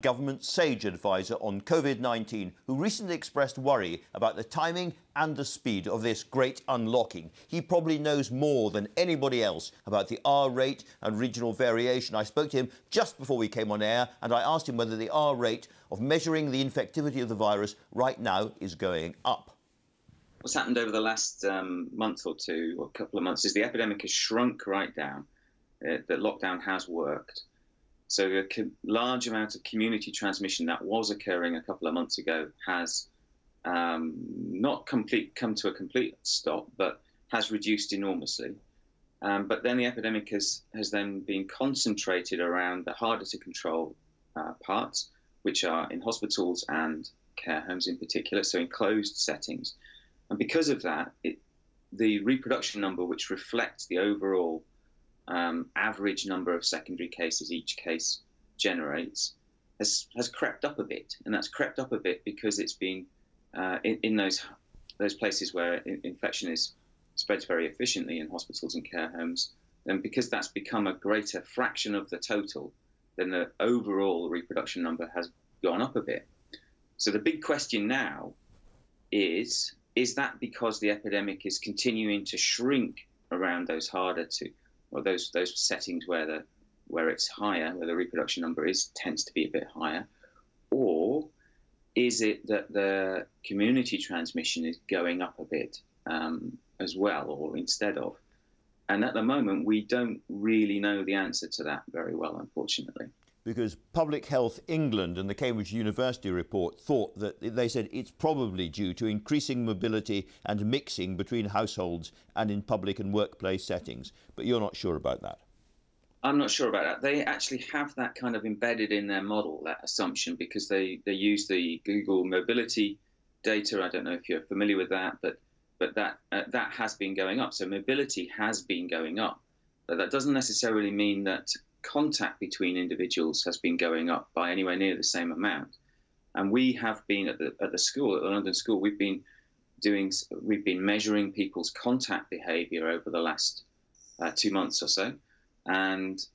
government SAGE advisor on COVID 19, who recently expressed worry about the timing and the speed of this great unlocking. He probably knows more than anybody else about the R rate and regional variation. I spoke to him just before we came on air and I asked him whether the R rate of measuring the infectivity of the virus right now is going up. What's happened over the last um, month or two, or a couple of months, is the epidemic has shrunk right down. Uh, the lockdown has worked so a large amount of community transmission that was occurring a couple of months ago has um, not complete come to a complete stop, but has reduced enormously. Um, but then the epidemic has has then been concentrated around the harder to control uh, parts, which are in hospitals and care homes in particular, so in closed settings. And because of that, it, the reproduction number, which reflects the overall um, average number of secondary cases each case generates has, has crept up a bit. And that's crept up a bit because it's been uh, in, in, those, those places where infection is spreads very efficiently in hospitals and care homes. And because that's become a greater fraction of the total, then the overall reproduction number has gone up a bit. So the big question now is is that because the epidemic is continuing to shrink around those harder to or those those settings where the where it's higher, where the reproduction number is tends to be a bit higher, or is it that the community transmission is going up a bit um, as well, or instead of? And at the moment, we don't really know the answer to that very well, unfortunately because Public Health England and the Cambridge University report thought that they said it's probably due to increasing mobility and mixing between households and in public and workplace settings. But you're not sure about that. I'm not sure about that. They actually have that kind of embedded in their model, that assumption, because they, they use the Google mobility data. I don't know if you're familiar with that, but but that uh, that has been going up. So mobility has been going up. But that doesn't necessarily mean that contact between individuals has been going up by anywhere near the same amount. And we have been at the, at the school, at the London School, we've been doing, we've been measuring people's contact behaviour over the last uh, two months or so, and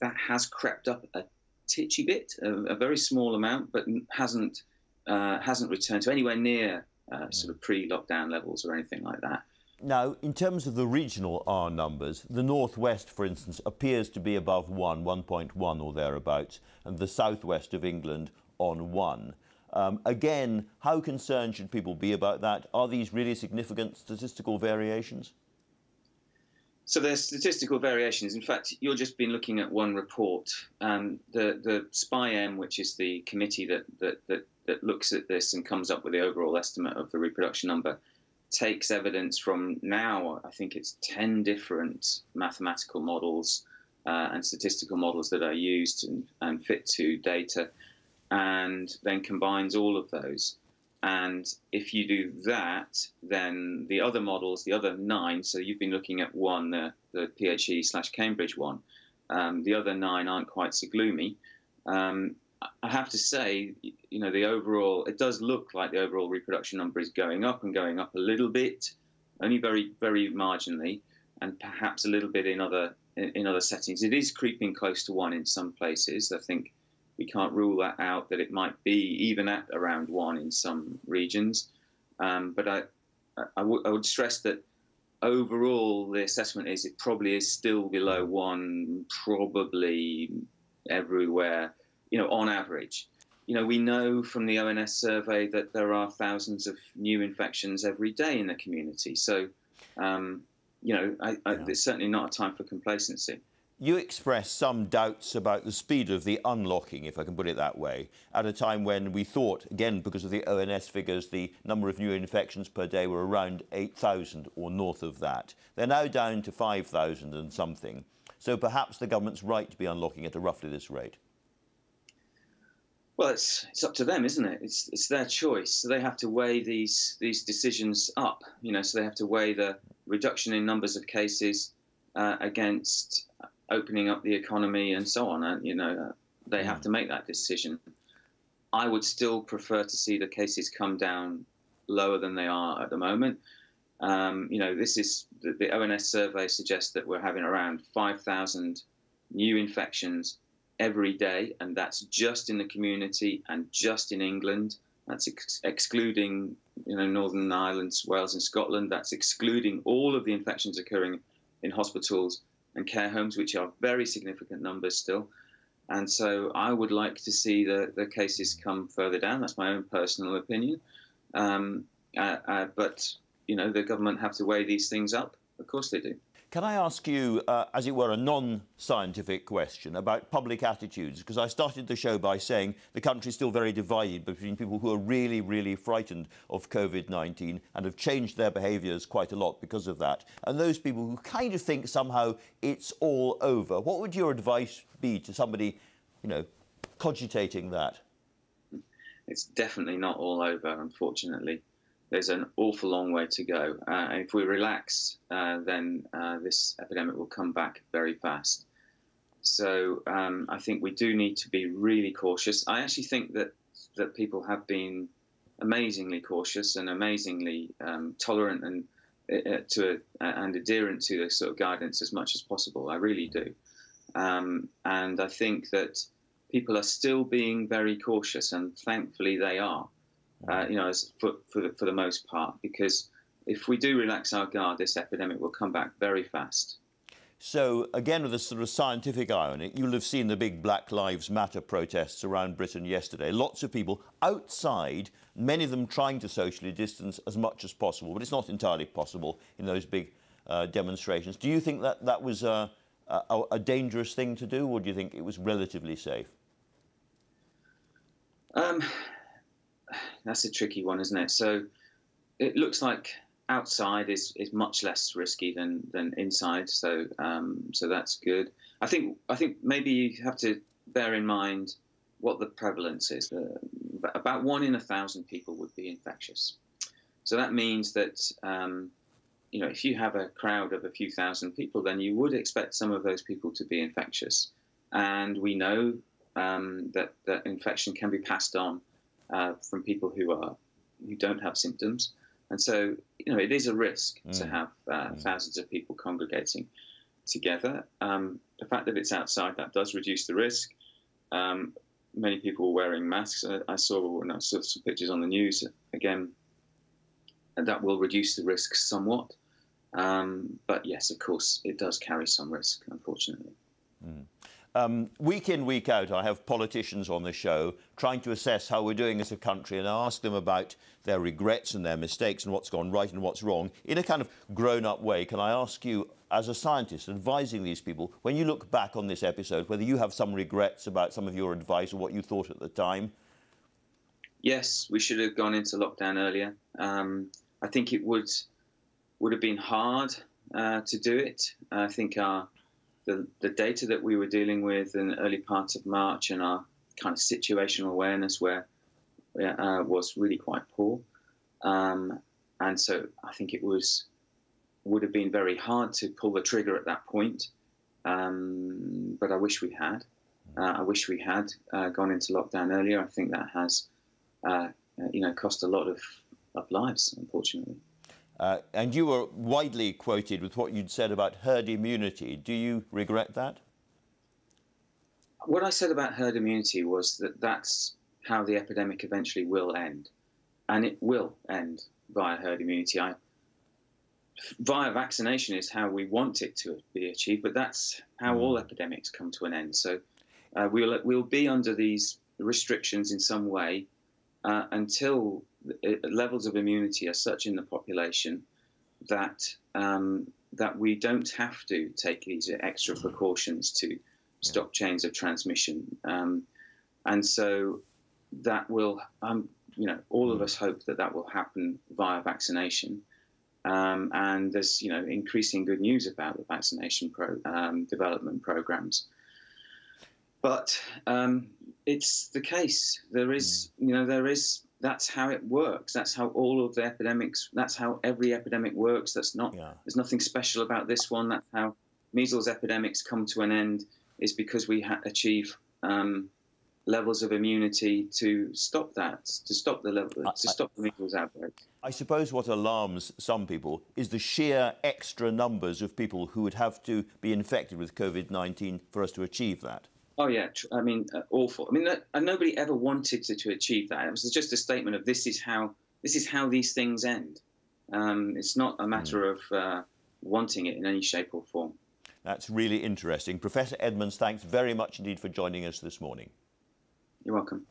that has crept up a titchy bit, a, a very small amount, but hasn't uh, hasn't returned to anywhere near uh, sort of pre-lockdown levels or anything like that. Now, in terms of the regional R numbers, the northwest, for instance, appears to be above 1, 1.1 or thereabouts, and the southwest of England on 1. Um, again, how concerned should people be about that? Are these really significant statistical variations? So there's statistical variations. In fact, you've just been looking at one report. Um, the the SPI-M, which is the committee that, that, that, that looks at this and comes up with the overall estimate of the reproduction number, takes evidence from now, I think it's 10 different mathematical models uh, and statistical models that are used and, and, fit to data, and then combines all of those. And if you do that, then the other models, the other nine, so you've been looking at one, the, the PHE slash Cambridge one, um, the other nine aren't quite so gloomy. Um, I have to say, you know, the overall, it does look like the overall reproduction number is going up and going up a little bit, only very, very marginally, and perhaps a little bit in other in other settings. It is creeping close to one in some places. I think we can't rule that out that it might be even at around one in some regions. Um, but I, I, w- I would stress that overall the assessment is it probably is still below one, probably everywhere you know, on average. You know, we know from the ONS survey that there are thousands of new infections every day in the community. So, um, you know, I, I, yeah. it's certainly not a time for complacency. You expressed some doubts about the speed of the unlocking, if I can put it that way, at a time when we thought, again, because of the ONS figures, the number of new infections per day were around 8,000 or north of that. They're now down to 5,000 and something. So perhaps the government's right to be unlocking at a roughly this rate. Well, it's it's up to them, isn't it? It's it's their choice. So they have to weigh these these decisions up. You know, so they have to weigh the reduction in numbers of cases uh, against opening up the economy and so on. And you know, they have mm. to make that decision. I would still prefer to see the cases come down lower than they are at the moment. Um, you know, this is the, the ONS survey suggests that we're having around 5,000 new infections every day, and that's just in the community and just in England. That's ex- excluding, you know, Northern Ireland, Wales, and Scotland. That's excluding all of the infections occurring in hospitals and care homes, which are very significant numbers still. And so I would like to see the, the cases come further down. That's my own personal opinion. Um, uh, uh, but, you know, the government have to weigh these things up. Of course they do. Can I ask you, uh, as it were, a non scientific question about public attitudes? Because I started the show by saying the country is still very divided between people who are really, really frightened of COVID 19 and have changed their behaviours quite a lot because of that, and those people who kind of think somehow it's all over. What would your advice be to somebody, you know, cogitating that? It's definitely not all over, unfortunately there's an awful long way to go. Uh, if we relax, uh, then uh, this epidemic will come back very fast. So um, I think we do need to be really cautious. I actually think that that people have been amazingly cautious and amazingly um, tolerant and uh, to and adherent to the sort of guidance as much as possible. I really do, um, and I think that people are still being very cautious, and thankfully they are uh, you know, as for, for, the, for the most part, because if we do relax our guard, this epidemic will come back very fast. So, again, with a sort of scientific eye on it, you'll have seen the big Black Lives Matter protests around Britain yesterday. Lots of people outside, many of them trying to socially distance as much as possible, but it's not entirely possible in those big uh, demonstrations. Do you think that that was a, a, a, dangerous thing to do, or do you think it was relatively safe? Um, that's a tricky one, isn't it? So it looks like outside is, is much less risky than, than inside, so um, so that's good. I think I think maybe you have to bear in mind what the prevalence is. Uh, about one in a thousand people would be infectious. So that means that um, you know if you have a crowd of a few thousand people, then you would expect some of those people to be infectious. And we know um, that that infection can be passed on uh, from people who are who don't have symptoms, and so you know it is a risk mm. to have uh, mm. thousands of people congregating together. Um, the fact that it's outside that does reduce the risk. Um, many people were wearing masks. I, I saw I saw some pictures on the news again, and that will reduce the risk somewhat. Um, but yes, of course, it does carry some risk, unfortunately. Mm. Um, week in, week out, I have politicians on the show trying to assess how we're doing as a country and I ask them about their regrets and their mistakes and what's gone right and what's wrong in a kind of grown up way. Can I ask you, as a scientist advising these people, when you look back on this episode, whether you have some regrets about some of your advice or what you thought at the time? Yes, we should have gone into lockdown earlier. Um, I think it would would have been hard uh, to do it. I think our the, the data that we were dealing with in the early parts of March and our kind of situational awareness where uh, was really quite poor. Um, and so I think it was would have been very hard to pull the trigger at that point. Um, but I wish we had. Uh, I wish we had uh, gone into lockdown earlier. I think that has, uh, you know, cost a lot of, of lives, unfortunately. Uh, and you were widely quoted with what you'd said about herd immunity. Do you regret that? What I said about herd immunity was that that's how the epidemic eventually will end. And it will end via herd immunity. I, via vaccination is how we want it to be achieved, but that's how all hmm. epidemics come to an end. So uh, we'll, we'll be under these restrictions in some way uh, until levels of immunity are such in the population that um, that we don't have to take these extra precautions to stop chains of transmission. Um, and so that will, um, you know, all of hmm. us hope that that will happen via vaccination. Um, and there's, you know, increasing good news about the vaccination pro, um, development programs. But um, it's the case. There is, hmm. you know, there is that's how it works. That's how all of the epidemics. That's how every epidemic works. That's not. Yeah. There's nothing special about this one. That's how measles epidemics come to an end. Is because we ha- achieve um, levels of immunity to stop that, to stop the level, to stop the measles outbreak. I suppose what alarms some people is the sheer extra numbers of people who would have to be infected with COVID-19 for us to achieve that. Oh yeah, I mean, uh, awful. I mean, uh, nobody ever wanted to, to achieve that. It was just a statement of this is how this is how these things end. Um, it's not a matter mm. of uh, wanting it in any shape or form. That's really interesting. Professor Edmunds, thanks very much indeed for joining us this morning. You're welcome.